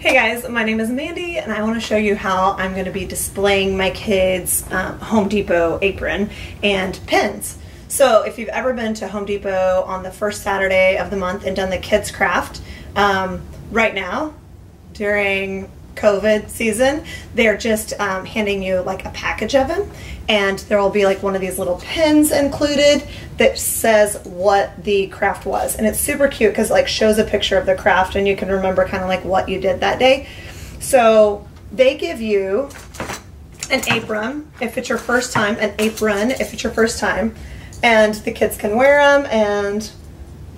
Hey guys, my name is Mandy and I want to show you how I'm going to be displaying my kids' um, Home Depot apron and pins. So if you've ever been to Home Depot on the first Saturday of the month and done the kids craft, um, right now during COVID season, they're just um, handing you like a package of them, and there will be like one of these little pins included that says what the craft was, and it's super cute because like shows a picture of the craft, and you can remember kind of like what you did that day. So they give you an apron if it's your first time, an apron if it's your first time, and the kids can wear them and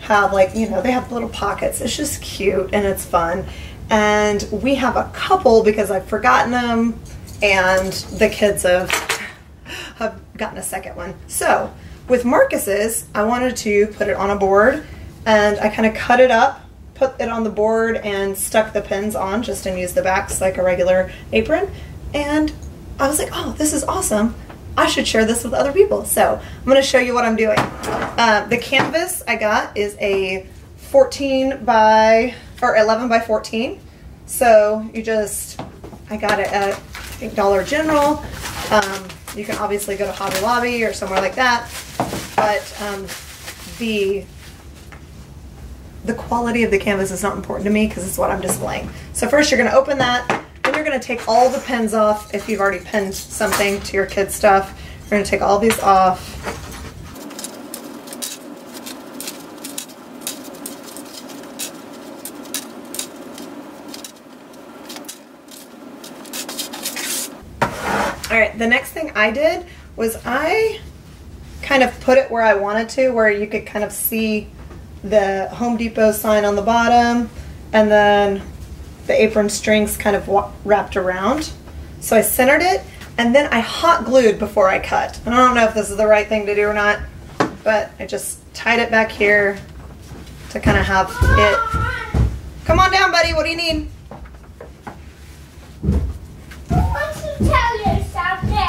have like you know they have little pockets. It's just cute and it's fun and we have a couple because I've forgotten them and the kids have, have gotten a second one. So with Marcus's, I wanted to put it on a board and I kind of cut it up, put it on the board and stuck the pins on just and use the backs like a regular apron. And I was like, oh, this is awesome. I should share this with other people. So I'm going to show you what I'm doing. Uh, the canvas I got is a 14 by or 11 by 14. So you just, I got it at Dollar General. Um, you can obviously go to Hobby Lobby or somewhere like that, but um, the the quality of the canvas is not important to me because it's what I'm displaying. So first you're going to open that, then you're going to take all the pins off if you've already pinned something to your kids' stuff. You're going to take all these off. All right, the next thing I did was I kind of put it where I wanted to, where you could kind of see the Home Depot sign on the bottom and then the apron strings kind of wrapped around. So I centered it and then I hot glued before I cut. And I don't know if this is the right thing to do or not, but I just tied it back here to kind of have it. Come on down, buddy. What do you need?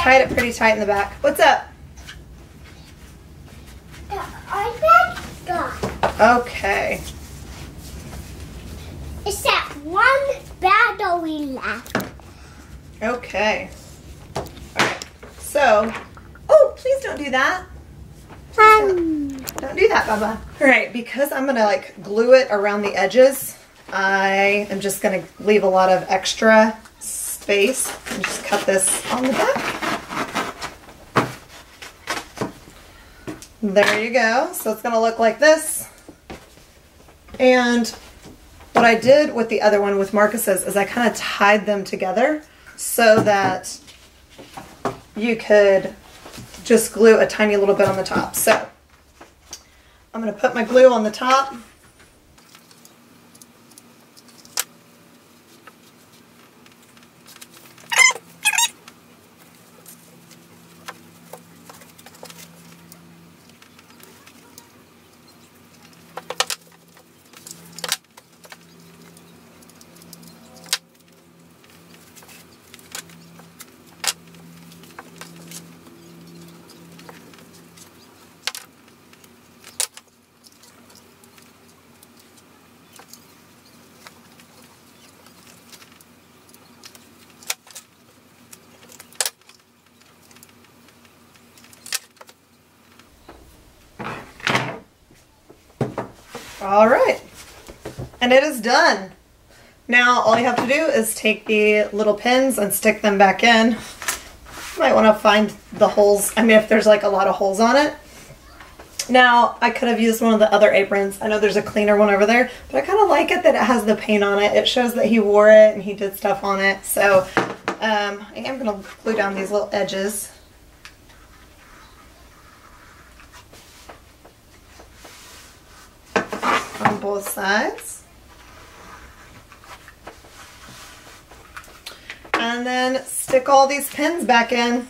Tied it pretty tight in the back. What's up? Okay. It's that one battery left. Okay. Alright. So, oh, please don't do that. Um, don't do that, Baba. Alright, because I'm going to like glue it around the edges, I am just going to leave a lot of extra space and just cut this on the back. There you go. So it's going to look like this. And what I did with the other one with Marcus's is I kind of tied them together so that you could just glue a tiny little bit on the top. So I'm going to put my glue on the top. All right, and it is done. Now all you have to do is take the little pins and stick them back in. You might want to find the holes, I mean if there's like a lot of holes on it. Now, I could have used one of the other aprons. I know there's a cleaner one over there, but I kind of like it that it has the paint on it. It shows that he wore it and he did stuff on it. So um, I am going to glue down these little edges. On both sides. And then stick all these pins back in.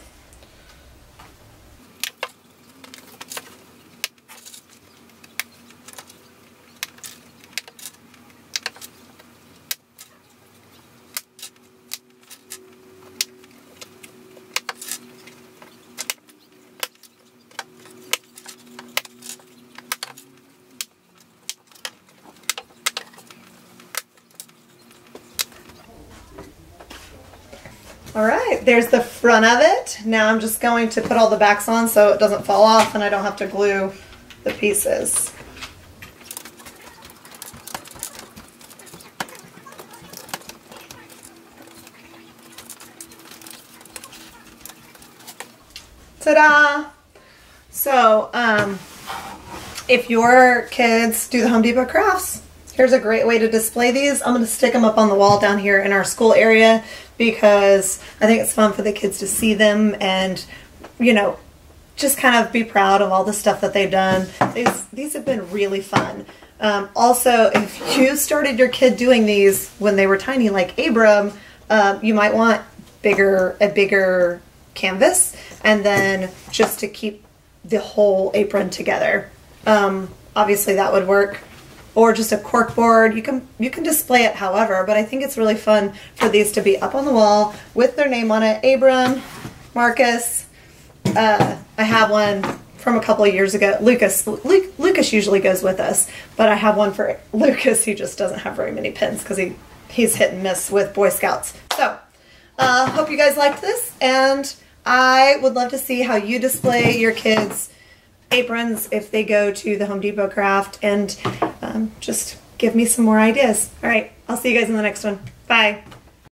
All right, there's the front of it. Now I'm just going to put all the backs on so it doesn't fall off and I don't have to glue the pieces. Ta-da! So, um, if your kids do the Home Depot crafts, here's a great way to display these. I'm going to stick them up on the wall down here in our school area because I think it's fun for the kids to see them and, you know, just kind of be proud of all the stuff that they've done. These, these have been really fun. Um, also, if you started your kid doing these when they were tiny, like Abram, uh, you might want bigger a bigger canvas, and then just to keep the whole apron together. Um, obviously, that would work. Or just a cork board. You can you can display it however, but I think it's really fun for these to be up on the wall with their name on it. Abram, Marcus. Uh, I have one from a couple of years ago. Lucas Lucas usually goes with us, but I have one for Lucas. He just doesn't have very many pins because he he's hit and miss with Boy Scouts. So, uh, hope you guys liked this, and I would love to see how you display your kids' aprons if they go to the Home Depot craft, and um, just give me some more ideas. All right, I'll see you guys in the next one. Bye.